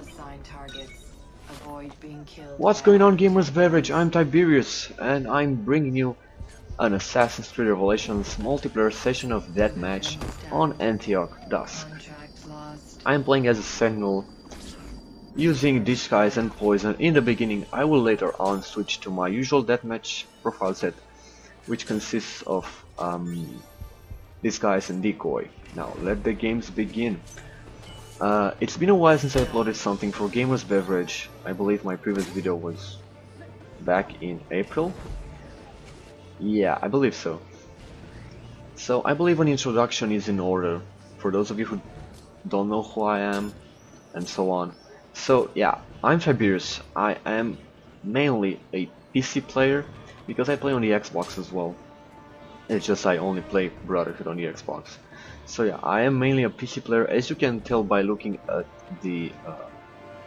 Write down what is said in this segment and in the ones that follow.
Assign targets. Avoid being killed. What's going on gamers beverage? I'm Tiberius and I'm bringing you an Assassin's Creed Revelations multiplayer session of Deathmatch on Antioch Dusk. I am playing as a Sentinel using Disguise and Poison in the beginning. I will later on switch to my usual Deathmatch profile set which consists of um, Disguise and Decoy. Now let the games begin. Uh, it's been a while since I uploaded something for Gamers Beverage. I believe my previous video was back in April. Yeah, I believe so. So I believe an introduction is in order for those of you who don't know who I am and so on. So yeah, I'm Tiberius. I am mainly a PC player because I play on the Xbox as well. It's just I only play Brotherhood on the Xbox. So yeah, I am mainly a PC player as you can tell by looking at the uh,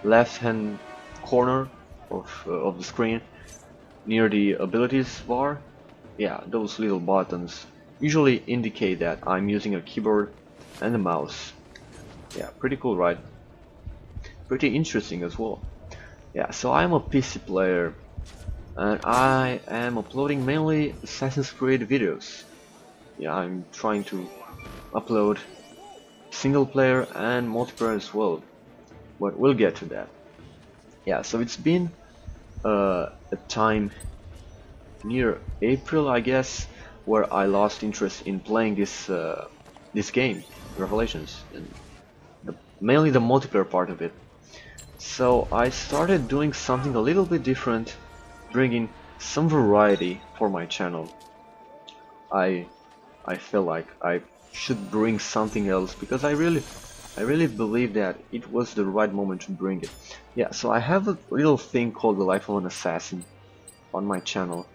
left hand corner of, uh, of the screen near the abilities bar. Yeah, those little buttons usually indicate that I'm using a keyboard and a mouse. Yeah, pretty cool, right? Pretty interesting as well. Yeah, so I'm a PC player and I am uploading mainly Assassin's Creed videos. Yeah, I'm trying to upload single player and multiplayer as well, but we'll get to that. Yeah, so it's been uh, a time near April, I guess, where I lost interest in playing this uh, this game, Revelations, and the, mainly the multiplayer part of it. So I started doing something a little bit different, bringing some variety for my channel. I I feel like I should bring something else because I really I really believe that it was the right moment to bring it. Yeah, so I have a little thing called the life of an assassin on my channel.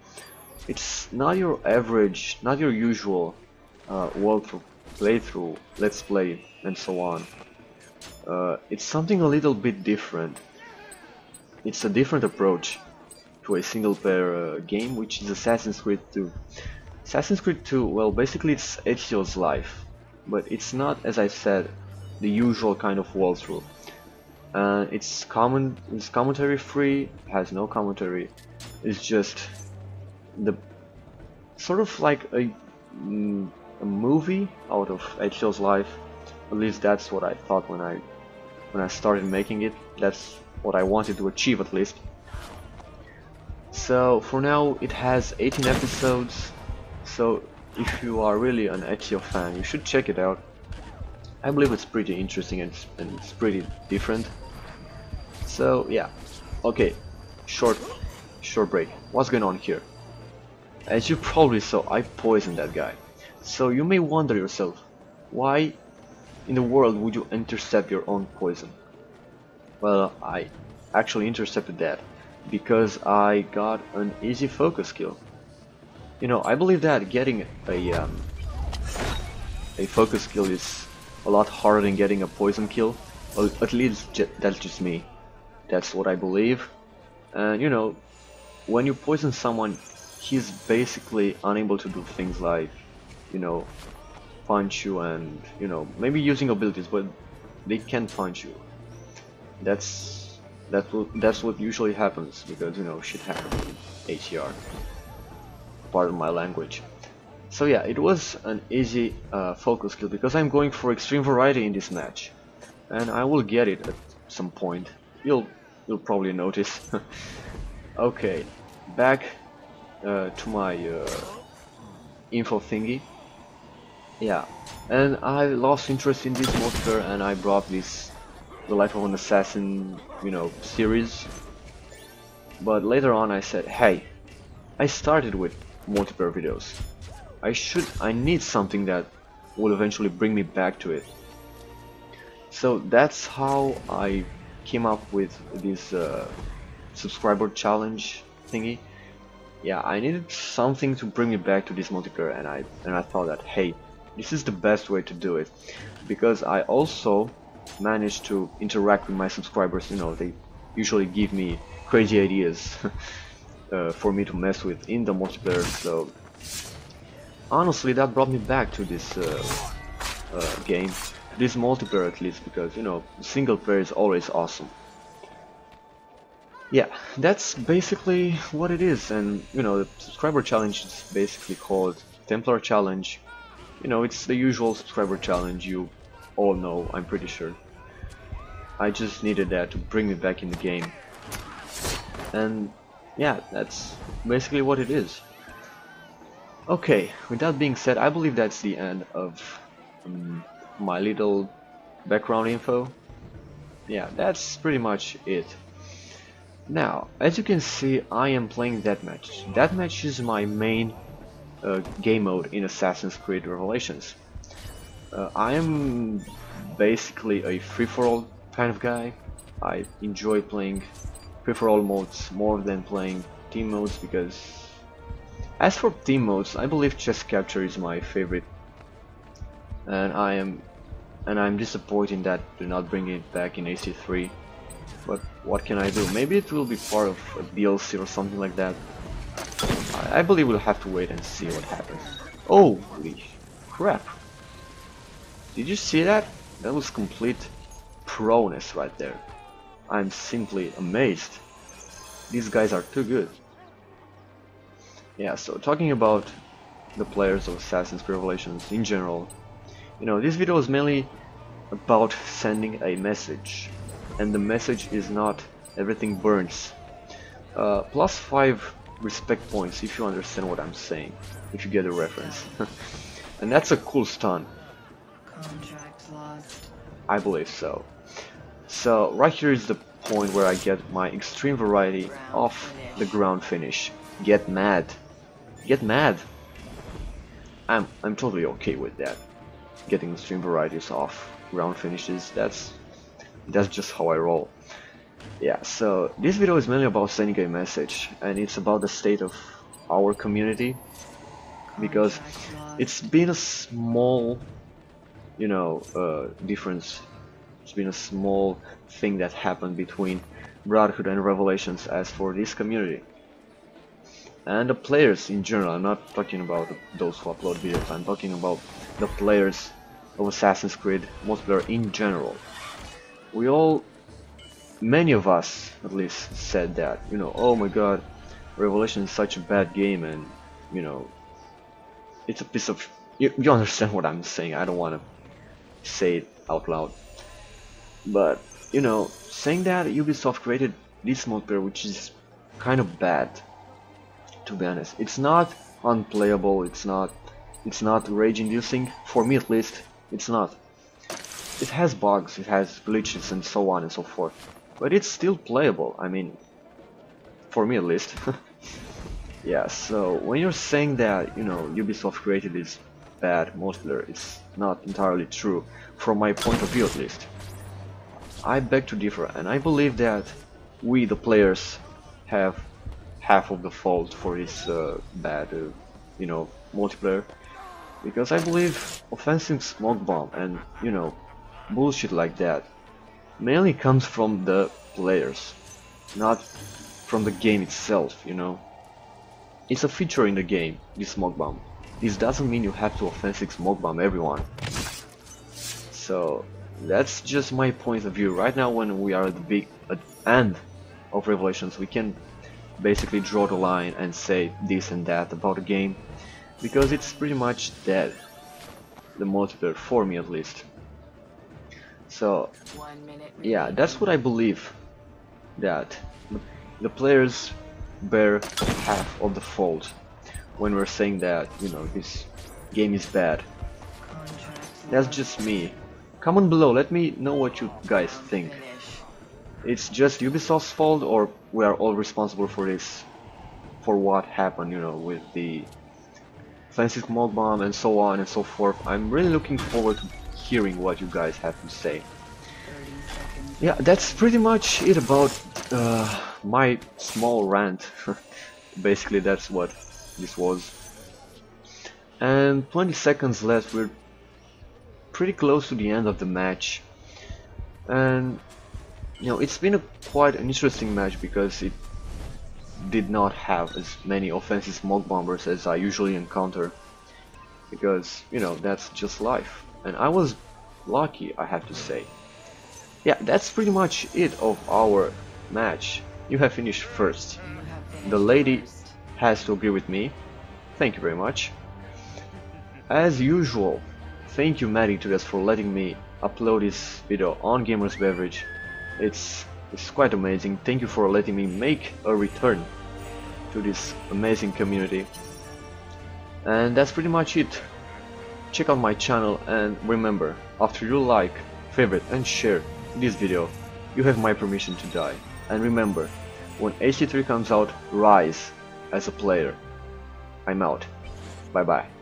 It's not your average, not your usual uh, walkthrough, playthrough, let's play, and so on. Uh, it's something a little bit different. It's a different approach to a single player uh, game, which is Assassin's Creed 2. Assassin's Creed 2, well, basically it's Ezio's life, but it's not, as I said, the usual kind of walkthrough. Uh, it's common, it's commentary free, has no commentary. It's just the sort of like a, mm, a movie out of Ezio's life. At least that's what I thought when I when I started making it. That's what I wanted to achieve at least. So for now it has 18 episodes. So if you are really an Ezio fan, you should check it out. I believe it's pretty interesting and, and it's pretty different. So yeah, okay, short, short break. What's going on here? As you probably saw, I poisoned that guy. So you may wonder yourself, why in the world would you intercept your own poison? Well, I actually intercepted that because I got an easy focus kill. You know, I believe that getting a um, a focus kill is a lot harder than getting a poison kill. Well, at least that's just me. That's what I believe. And you know, when you poison someone, he's basically unable to do things like, you know, punch you and you know maybe using abilities, but they can't punch you. That's that's what that's what usually happens because you know shit happens in ACR. Pardon my language. So yeah, it was an easy uh, focus kill because I'm going for extreme variety in this match, and I will get it at some point. You'll you'll probably notice. okay, back uh, to my uh, info thingy. Yeah, and I lost interest in this monster, and I brought this the Life of an Assassin, you know, series. But later on, I said, hey, I started with multiplayer videos. I should, I need something that will eventually bring me back to it. So that's how I came up with this uh, subscriber challenge thingy. Yeah, I needed something to bring me back to this multiplayer, and I and I thought that hey, this is the best way to do it, because I also managed to interact with my subscribers. You know, they usually give me crazy ideas uh, for me to mess with in the multiplayer. So honestly, that brought me back to this uh, uh, game, this multiplayer at least, because you know, single player is always awesome. yeah, that's basically what it is. And you know, the subscriber challenge is basically called Templar Challenge. You know, it's the usual subscriber challenge you all no, I'm pretty sure. I just needed that to bring me back in the game. And yeah, that's basically what it is. Okay, with that being said, I believe that's the end of um, my little background info. Yeah, that's pretty much it. Now, as you can see, I am playing Deathmatch. Deathmatch is my main uh, game mode in Assassin's Creed Revelations. Uh, I am basically a free-for-all kind of guy. I enjoy playing free-for-all modes more than playing team modes because as for team modes, I believe chest capture is my favorite and I am and I'm disappointed that do not bring it back in AC3 but what can I do? Maybe it will be part of a DLC or something like that. I, I believe we'll have to wait and see what happens. Holy crap! Did you see that? That was complete proness right there. I'm simply amazed. These guys are too good. Yeah, so talking about the players of Assassin's Revelations in general, you know, this video is mainly about sending a message and the message is not everything burns. Uh, plus 5 respect points if you understand what I'm saying, if you get the reference. and that's a cool stun. I believe so. So right here is the point where I get my extreme variety of the ground finish. Get mad. Get mad. I'm I'm totally okay with that. Getting extreme varieties off ground finishes, that's that's just how I roll. Yeah, so this video is mainly about sending a message and it's about the state of our community because it's been a small you know uh, difference. It's been a small thing that happened between Brotherhood and Revelations as for this community. And the players in general I'm not talking about those who upload videos I'm talking about the players of Assassin's Creed multiplayer in general. We all, many of us at least, said that, you know, oh my god, Revelation is such a bad game and, you know, it's a piece of, you, you understand what I'm saying, I don't want to say it out loud. But, you know, saying that Ubisoft created this multiplayer which is kind of bad, to be honest. It's not unplayable, it's not, it's not rage-inducing, for me at least, it's not. It has bugs, it has glitches and so on and so forth. But it's still playable, I mean, for me at least. yeah, so when you're saying that, you know, Ubisoft created this bad multiplayer, is not entirely true, from my point of view at least. I beg to differ, and I believe that we, the players, have half of the fault for this uh, bad, uh, you know, multiplayer. Because I believe offensive smoke bomb and, you know, bullshit like that mainly comes from the players, not from the game itself, you know. It's a feature in the game, this smoke bomb. This doesn't mean you have to offensive smoke bomb everyone. So that's just my point of view. Right now when we are at the big at end of Revelations we can basically draw the line and say this and that about the game because it's pretty much dead. The multiplayer, for me at least. So, yeah, that's what I believe. That the players bear half of the fault when we're saying that, you know, this game is bad. That's just me. Comment below, let me know what you guys think. It's just Ubisoft's fault or we are all responsible for this, for what happened, you know, with the offensive Smoke Bomb and so on and so forth. I'm really looking forward to hearing what you guys have to say. Yeah, that's pretty much it about uh, my small rant. Basically, that's what this was. And 20 seconds left, we're pretty close to the end of the match. And, you know, it's been a quite an interesting match because it did not have as many offensive smoke bombers as I usually encounter. Because, you know, that's just life. And I was lucky, I have to say. Yeah, that's pretty much it of our match. You have finished first. You have finished The lady. Has to agree with me. Thank you very much. As usual, thank you Magnitudex for letting me upload this video on Gamers Beverage. It's it's quite amazing. Thank you for letting me make a return to this amazing community. And that's pretty much it. Check out my channel and remember, after you like, favorite and share this video, you have my permission to die. And remember, when AC3 comes out, rise as a player. I'm out. Bye bye.